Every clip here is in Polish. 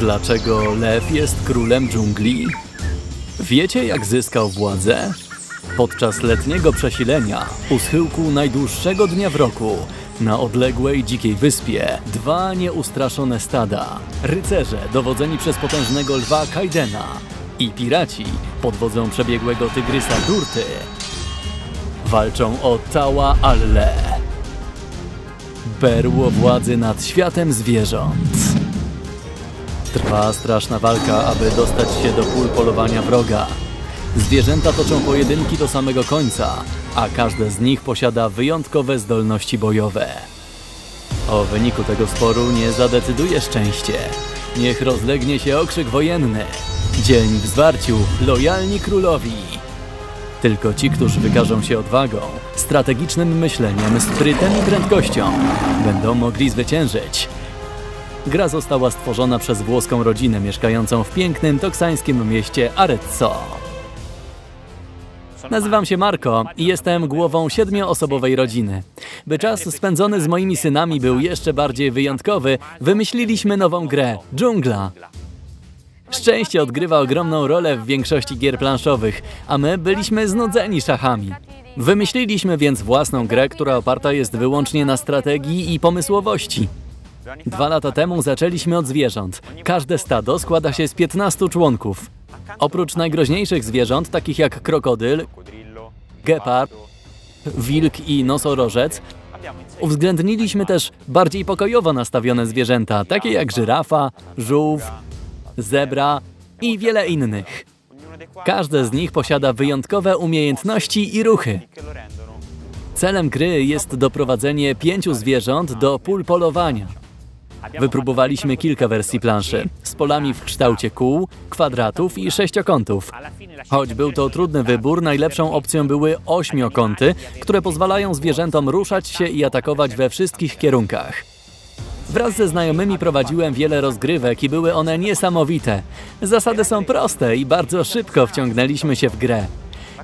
Dlaczego lew jest królem dżungli? Wiecie, jak zyskał władzę? Podczas letniego przesilenia, u schyłku najdłuższego dnia w roku, na odległej dzikiej wyspie, dwa nieustraszone stada, rycerze dowodzeni przez potężnego lwa Kaidena i piraci pod wodzą przebiegłego tygrysa Durty, walczą o Tała Alle. Berło władzy nad światem zwierząt. Trwa straszna walka, aby dostać się do pól polowania wroga. Zwierzęta toczą pojedynki do samego końca, a każde z nich posiada wyjątkowe zdolności bojowe. O wyniku tego sporu nie zadecyduje szczęście. Niech rozlegnie się okrzyk wojenny. Dzielni w zwarciu, lojalni królowi. Tylko ci, którzy wykażą się odwagą, strategicznym myśleniem, sprytem i prędkością, będą mogli zwyciężyć. Gra została stworzona przez włoską rodzinę mieszkającą w pięknym toksańskim mieście Arezzo. Nazywam się Marco i jestem głową siedmioosobowej rodziny. By czas spędzony z moimi synami był jeszcze bardziej wyjątkowy, wymyśliliśmy nową grę – Dżungla. Szczęście odgrywa ogromną rolę w większości gier planszowych, a my byliśmy znudzeni szachami. Wymyśliliśmy więc własną grę, która oparta jest wyłącznie na strategii i pomysłowości. Dwa lata temu zaczęliśmy od zwierząt. Każde stado składa się z 15 członków. Oprócz najgroźniejszych zwierząt, takich jak krokodyl, gepard, wilk i nosorożec, uwzględniliśmy też bardziej pokojowo nastawione zwierzęta, takie jak żyrafa, żółw, zebra i wiele innych. Każde z nich posiada wyjątkowe umiejętności i ruchy. Celem gry jest doprowadzenie pięciu zwierząt do pól polowania. Wypróbowaliśmy kilka wersji planszy z polami w kształcie kół, kwadratów i sześciokątów. Choć był to trudny wybór, najlepszą opcją były ośmiokąty, które pozwalają zwierzętom ruszać się i atakować we wszystkich kierunkach. Wraz ze znajomymi prowadziłem wiele rozgrywek i były one niesamowite. Zasady są proste i bardzo szybko wciągnęliśmy się w grę.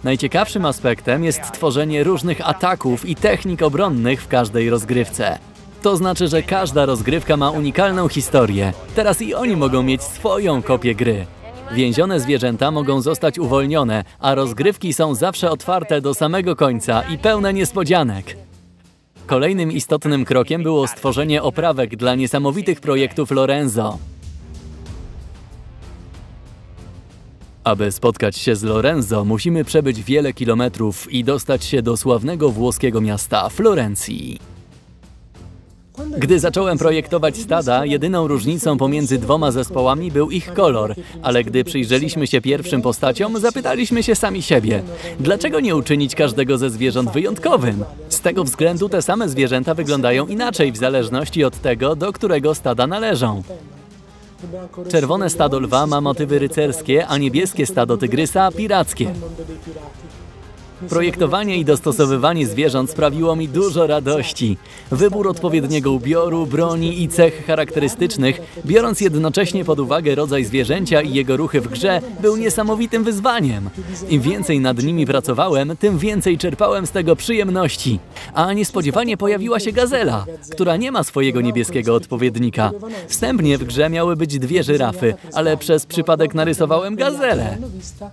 Najciekawszym aspektem jest tworzenie różnych ataków i technik obronnych w każdej rozgrywce. To znaczy, że każda rozgrywka ma unikalną historię. Teraz i oni mogą mieć swoją kopię gry. Więzione zwierzęta mogą zostać uwolnione, a rozgrywki są zawsze otwarte do samego końca i pełne niespodzianek. Kolejnym istotnym krokiem było stworzenie oprawek dla niesamowitych projektów Lorenzo. Aby spotkać się z Lorenzo, musimy przebyć wiele kilometrów i dostać się do sławnego włoskiego miasta Florencji. Gdy zacząłem projektować stada, jedyną różnicą pomiędzy dwoma zespołami był ich kolor, ale gdy przyjrzeliśmy się pierwszym postaciom, zapytaliśmy się sami siebie, dlaczego nie uczynić każdego ze zwierząt wyjątkowym? Z tego względu te same zwierzęta wyglądają inaczej w zależności od tego, do którego stada należą. Czerwone stado lwa ma motywy rycerskie, a niebieskie stado tygrysa pirackie. Projektowanie i dostosowywanie zwierząt sprawiło mi dużo radości. Wybór odpowiedniego ubioru, broni i cech charakterystycznych, biorąc jednocześnie pod uwagę rodzaj zwierzęcia i jego ruchy w grze, był niesamowitym wyzwaniem. Im więcej nad nimi pracowałem, tym więcej czerpałem z tego przyjemności. A niespodziewanie pojawiła się gazela, która nie ma swojego niebieskiego odpowiednika. Wstępnie w grze miały być dwie żyrafy, ale przez przypadek narysowałem gazelę.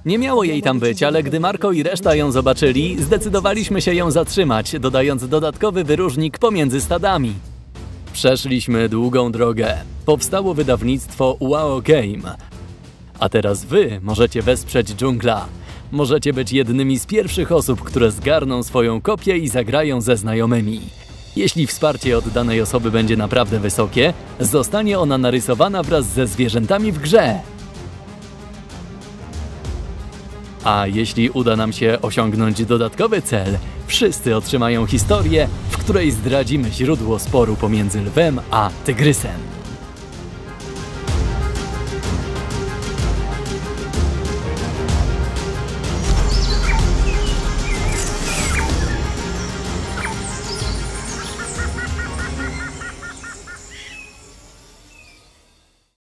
Nie miało jej tam być, ale gdy Marko i reszta ją zobaczyli, zdecydowaliśmy się ją zatrzymać, dodając dodatkowy wyróżnik pomiędzy stadami. Przeszliśmy długą drogę. Powstało wydawnictwo Wow Game. A teraz wy możecie wesprzeć dżungla. Możecie być jednymi z pierwszych osób, które zgarną swoją kopię i zagrają ze znajomymi. Jeśli wsparcie od danej osoby będzie naprawdę wysokie, zostanie ona narysowana wraz ze zwierzętami w grze. A jeśli uda nam się osiągnąć dodatkowy cel, wszyscy otrzymają historię, w której zdradzimy źródło sporu pomiędzy lwem a tygrysem.